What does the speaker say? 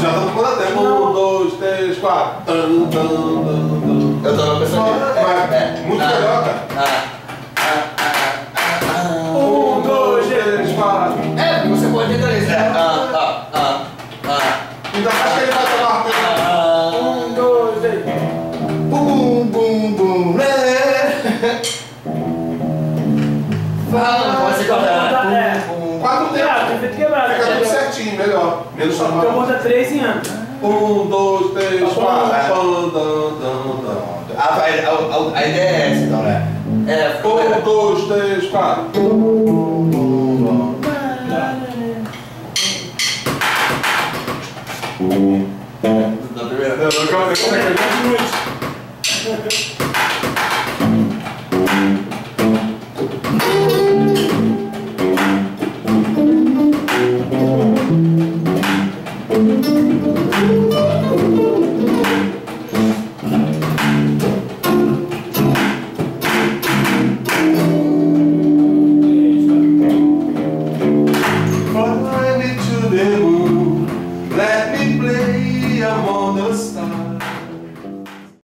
já tá tocando até. Um, dois, três, quatro. Tan, tan, tan, tan. Eu tava pensando aqui. Mas, É, é. muito Ah, melhor, cara. ah, ah, ah, ah, ah. Um, dois, três, quatro. É, porque você pode entrar nisso. né? Ah, ah, ah, ah. Ainda mais que ele vai tomar uma. Um, dois, três. Bum, bum, bum, né? Fala, a cantar. É. Bum, bum. Quatro Ah, tempos. tem feito quebrado. Fica tudo certinho, melhor. Menos Então chamado. bota três em ano. Um, dois, três, Tá quatro. Ah, a, ideia é essa, então, né? É, Um, dois, três, quatro. Da primeira vez. Eu quero ver como é que ele let me play.